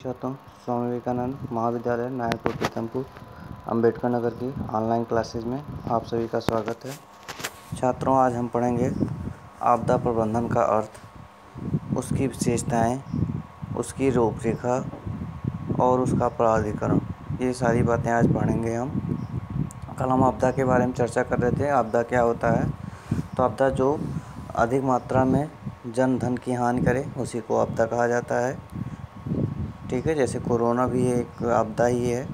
छात्रों स्वामी विवेकानंद महाविद्यालय नायकपुर पीतमपुर अंबेडकर नगर की ऑनलाइन क्लासेज में आप सभी का स्वागत है। छात्रों, आज हम पढ़ेंगे आपदा प्रबंधन का अर्थ, उसकी विशेषताएँ, उसकी रूपरेखा और उसका प्राधिकरण। ये सारी बातें आज पढ़ेंगे हम। कल हम आपदा के बारे में चर्चा कर रहे थे, आपदा क्या होता है? तो आपदा जो अधिक मात्रा में जन धन की हानि करे, उसी को आपदा कहा जाता है। ठीक है, जैसे कोरोना भी एक आपदा ही है।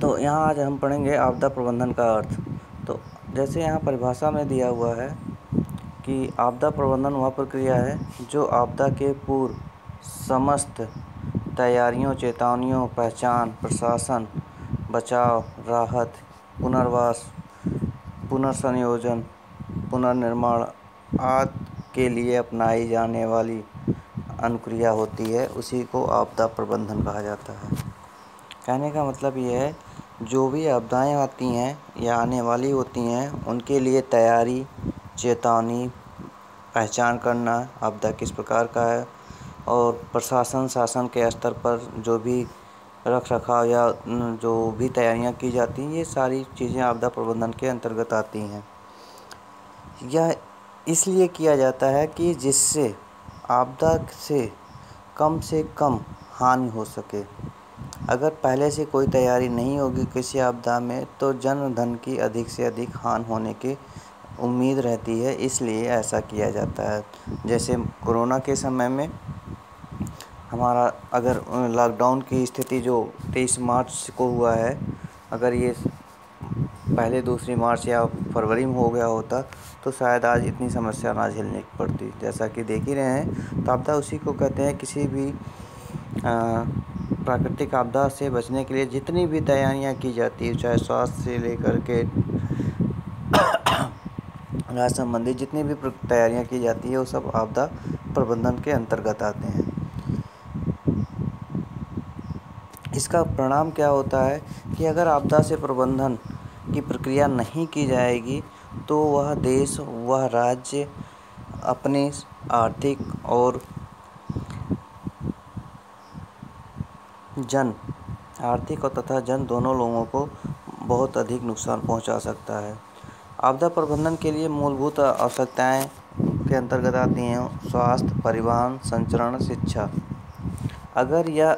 तो यहाँ आज हम पढ़ेंगे आपदा प्रबंधन का अर्थ। तो जैसे यहाँ परिभाषा में दिया हुआ है कि आपदा प्रबंधन वह प्रक्रिया है जो आपदा के पूर्व समस्त तैयारियों, चेतावनियों, पहचान, प्रशासन, बचाव, राहत, पुनर्वास, पुनर्संयोजन, पुनर्निर्माण आदि के लिए अपनाई जाने वाली अनुक्रिया होती है, उसी को आपदा प्रबंधन कहा जाता है। कहने का मतलब ये है, जो भी आपदाएँ आती हैं या आने वाली होती हैं, उनके लिए तैयारी, चेतावनी, पहचान करना आपदा किस प्रकार का है और प्रशासन, शासन के स्तर पर जो भी रख रखाव या जो भी तैयारियाँ की जाती हैं, ये सारी चीज़ें आपदा प्रबंधन के अंतर्गत आती हैं। यह इसलिए किया जाता है कि जिससे आपदा से कम से कम हानि हो सके। अगर पहले से कोई तैयारी नहीं होगी किसी आपदा में तो जन धन की अधिक से अधिक हानि होने की उम्मीद रहती है, इसलिए ऐसा किया जाता है। जैसे कोरोना के समय में हमारा, अगर लॉकडाउन की स्थिति जो तेईस मार्च को हुआ है, अगर ये पहले दूसरी मार्च या फरवरी में हो गया होता तो शायद आज इतनी समस्या ना झेलनी पड़ती। जैसा कि देख ही रहे हैं तो आपदा उसी को कहते हैं किसी भी प्राकृतिक आपदा से बचने के लिए जितनी भी तैयारियाँ की जाती है, चाहे स्वास्थ्य से लेकर के राज संबंधी जितनी भी तैयारियाँ की जाती है, वो सब आपदा प्रबंधन के अंतर्गत आते हैं। इसका परिणाम क्या होता है कि अगर आपदा से प्रबंधन की प्रक्रिया नहीं की जाएगी तो वह देश, वह राज्य अपने आर्थिक और जन, आर्थिक और तथा जन दोनों लोगों को बहुत अधिक नुकसान पहुँचा सकता है। आपदा प्रबंधन के लिए मूलभूत आवश्यकताएँ के अंतर्गत आती हैं, स्वास्थ्य, परिवहन, संचरण, शिक्षा। अगर यह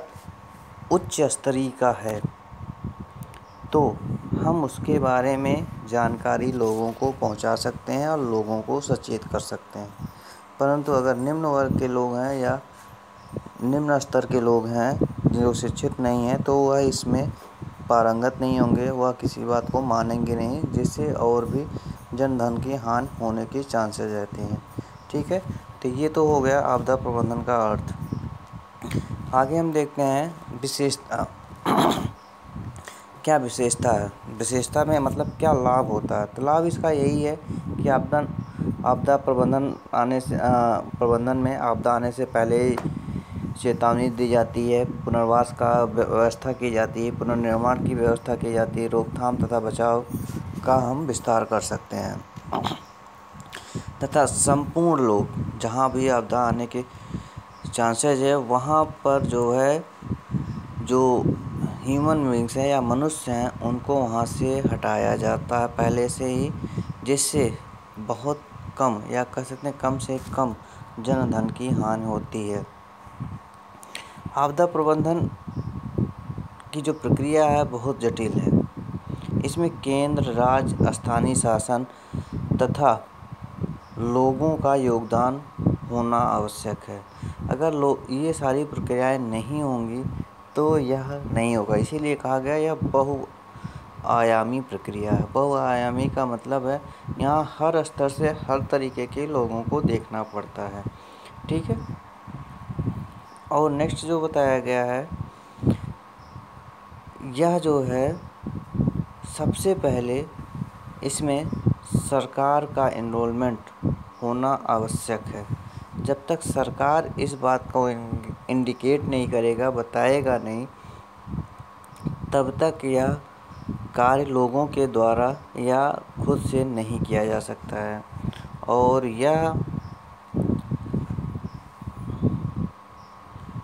उच्च स्तरीय का है तो हम उसके बारे में जानकारी लोगों को पहुँचा सकते हैं और लोगों को सचेत कर सकते हैं। परंतु अगर निम्न वर्ग के लोग हैं या निम्न स्तर के लोग हैं जो शिक्षित नहीं हैं तो वह इसमें पारंगत नहीं होंगे, वह किसी बात को मानेंगे नहीं, जिससे और भी जन धन की हानि होने के चांसेस रहते हैं। ठीक है? तो ये तो हो गया आपदा प्रबंधन का अर्थ। आगे हम देखते हैं विशेषता क्या विशेषता है? विशेषता में मतलब क्या लाभ होता है? तो लाभ इसका यही है कि आपदा आपदा प्रबंधन आने से प्रबंधन में आपदा आने से पहले चेतावनी दी जाती है, पुनर्वास का व्यवस्था की जाती है, पुनर्निर्माण की व्यवस्था की जाती है, रोकथाम तथा बचाव का हम विस्तार कर सकते हैं। तथा संपूर्ण लोग, जहाँ भी आपदा आने के चांसेज है, वहाँ पर जो है, जो ह्यूमन बींग्स हैं या मनुष्य हैं, उनको वहाँ से हटाया जाता है पहले से ही, जिससे बहुत कम, या कह सकते हैं कम से कम जनधन की हानि होती है। आपदा प्रबंधन की जो प्रक्रिया है, बहुत जटिल है। इसमें केंद्र, राज्य, स्थानीय शासन तथा लोगों का योगदान होना आवश्यक है। अगर लोग ये सारी प्रक्रियाएँ नहीं होंगी तो यह नहीं होगा। इसीलिए कहा गया यह बहु आयामी प्रक्रिया है। बहुआयामी का मतलब है, यहाँ हर स्तर से हर तरीके के लोगों को देखना पड़ता है। ठीक है? और नेक्स्ट जो बताया गया है, यह जो है, सबसे पहले इसमें सरकार का इनरोलमेंट होना आवश्यक है। जब तक सरकार इस बात को इंडिकेट नहीं करेगा, बताएगा नहीं, तब तक यह कार्य लोगों के द्वारा या खुद से नहीं किया जा सकता है। और यह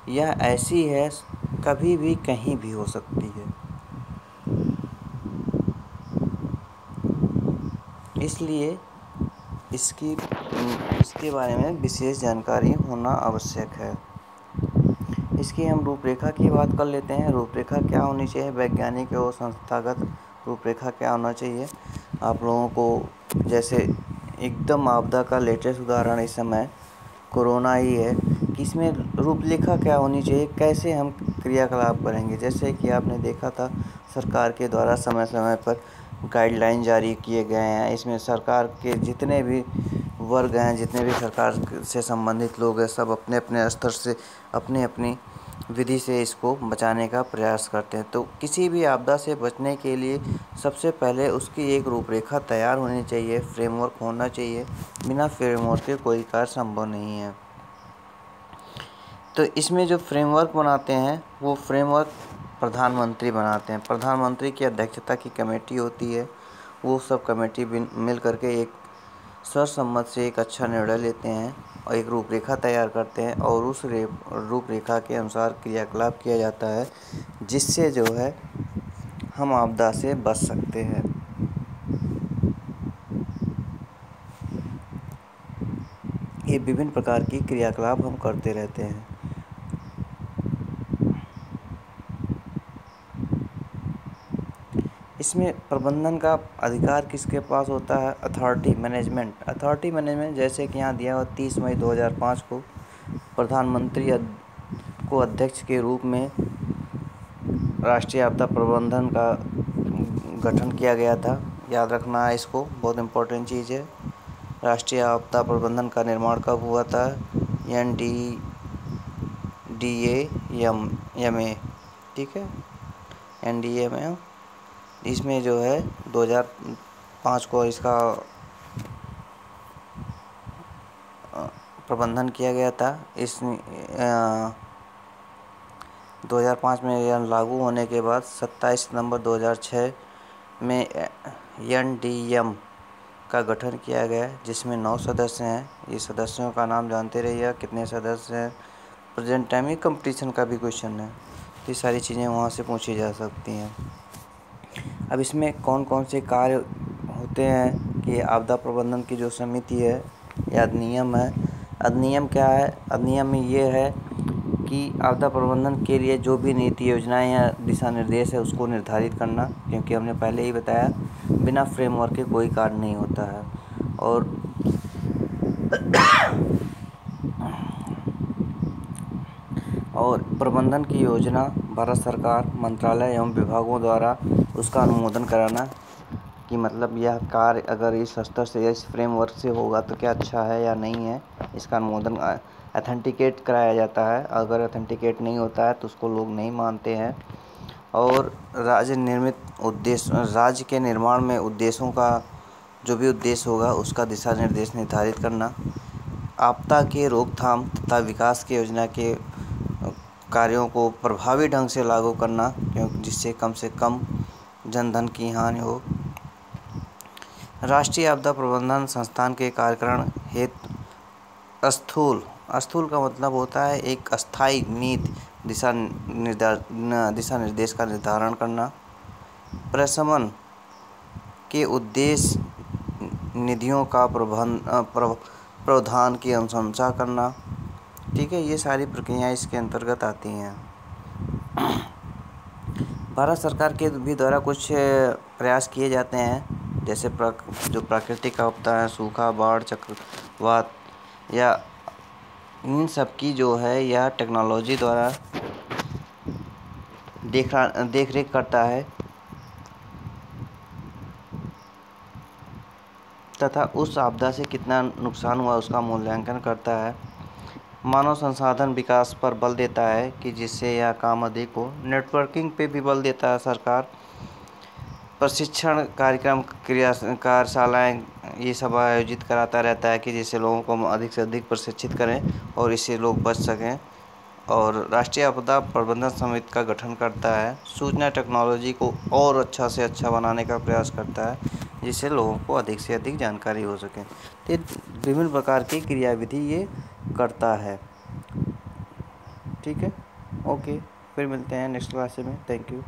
यह ऐसी है, कभी भी कहीं भी हो सकती है। इसलिए इसकी इसके बारे में विशेष जानकारी होना आवश्यक है। इसकी हम रूपरेखा की बात कर लेते हैं। रूपरेखा क्या होनी चाहिए? वैज्ञानिक और संस्थागत रूपरेखा क्या होना चाहिए? आप लोगों को जैसे एकदम आपदा का लेटेस्ट उदाहरण इस समय कोरोना ही है। कि इसमें रूपरेखा क्या होनी चाहिए? कैसे हम क्रियाकलाप करेंगे? जैसे कि आपने देखा था सरकार के द्वारा समय समय पर गाइडलाइन जारी किए गए हैं। इसमें सरकार के जितने भी वर्ग हैं, जितने भी सरकार से संबंधित लोग हैं, सब अपने अपने स्तर से अपनी अपनी विधि से इसको बचाने का प्रयास करते हैं। तो किसी भी आपदा से बचने के लिए सबसे पहले उसकी एक रूपरेखा तैयार होनी चाहिए फ्रेमवर्क होना चाहिए, बिना फ्रेमवर्क के कोई कार्य संभव नहीं है। तो इसमें जो फ्रेमवर्क बनाते हैं, वो फ्रेमवर्क प्रधानमंत्री बनाते हैं। प्रधानमंत्री की अध्यक्षता की कमेटी होती है। वो सब कमेटी मिल करके एक सर्वसम्मत से एक अच्छा निर्णय लेते हैं और एक रूपरेखा तैयार करते हैं और उस रूपरेखा के अनुसार क्रियाकलाप किया जाता है, जिससे जो है हम आपदा से बच सकते हैं। ये विभिन्न प्रकार की क्रियाकलाप हम करते रहते हैं। इसमें प्रबंधन का अधिकार किसके पास होता है? अथॉरिटी मैनेजमेंट अथॉरिटी मैनेजमेंट जैसे कि यहाँ दिया हुआ तीस मई 2005 को प्रधानमंत्री को अध्यक्ष के रूप में राष्ट्रीय आपदा प्रबंधन का गठन किया गया था। याद रखना है इसको, बहुत इम्पोर्टेंट चीज़ है। राष्ट्रीय आपदा प्रबंधन का निर्माण कब हुआ था? N D D M M A ठीक है? एन डी एम एम इसमें जो है 2005 को इसका प्रबंधन किया गया था। इस हज़ार पाँच में यह लागू होने के बाद 27 सितंबर 2006 में एन का गठन किया गया, जिसमें नौ सदस्य हैं। ये सदस्यों का नाम जानते रहिए कितने सदस्य हैं? प्रेजेंट टाइम ही कंपटीशन का भी क्वेश्चन है। ये सारी चीज़ें वहाँ से पूछी जा सकती हैं। अब इसमें कौन कौन से कार्य होते हैं कि आपदा प्रबंधन की जो समिति है, या अधिनियम है? अधिनियम क्या है? अधिनियम में ये है कि आपदा प्रबंधन के लिए जो भी नीति योजनाएँ या दिशा निर्देश है, उसको निर्धारित करना, क्योंकि हमने पहले ही बताया, बिना फ्रेमवर्क के कोई कार्य नहीं होता है। और और प्रबंधन की योजना, भारत सरकार, मंत्रालय एवं विभागों द्वारा उसका अनुमोदन कराना कि मतलब यह कार्य अगर इस स्तर से या इस फ्रेमवर्क से होगा तो क्या अच्छा है या नहीं है, इसका अनुमोदन अथेंटिकेट कराया जाता है। अगर अथेंटिकेट नहीं होता है तो उसको लोग नहीं मानते हैं। और राज्य निर्मित उद्देश्य राज्य के निर्माण में उद्देश्यों का जो भी उद्देश्य होगा उसका दिशा निर्देश निर्धारित करना, आपदा के रोकथाम तथा विकास की योजना के कार्यों को प्रभावी ढंग से लागू करना क्योंकि जिससे कम से कम जनधन की हानि हो। राष्ट्रीय आपदा प्रबंधन संस्थान के कार्यक्रम हेतु स्थूल स्थूल का मतलब होता है एक अस्थाई नीति, दिशा दिशा निर्देश का निर्धारण करना। प्रशमन के उद्देश्य निधियों का प्रबंध प्रावधान की अनुशंसा करना। ठीक है, ये सारी प्रक्रियाएँ इसके अंतर्गत आती हैं। भारत सरकार के भी द्वारा कुछ प्रयास किए जाते हैं जैसे प्रक, जो प्राकृतिक आपदा है सूखा बाढ़ चक्रवात या इन सब की जो है यह टेक्नोलॉजी द्वारा देख देख रेख करता है तथा उस आपदा से कितना नुकसान हुआ उसका मूल्यांकन करता है। मानव संसाधन विकास पर बल देता है कि जिससे यह काम अधिक हो। नेटवर्किंग पे भी बल देता है सरकार। प्रशिक्षण कार्यक्रम क्रिया कार्यशालाएँ, ये सब आयोजित कराता रहता है कि जिससे लोगों को अधिक से अधिक प्रशिक्षित करें और इससे लोग बच सकें और राष्ट्रीय आपदा प्रबंधन समिति का गठन करता है। सूचना टेक्नोलॉजी को और अच्छा से अच्छा बनाने का प्रयास करता है, जिससे लोगों को अधिक से अधिक जानकारी हो सके। तो विभिन्न प्रकार की क्रियाविधि ये करता है। ठीक है? ओके फिर मिलते हैं नेक्स्ट क्लास में। Thank you